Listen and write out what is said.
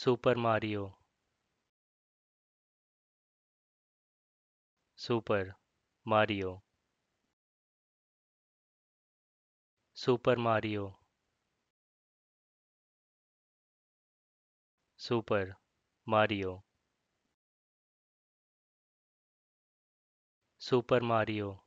super mario. Super mario. Super mario. Super mario. Super mario.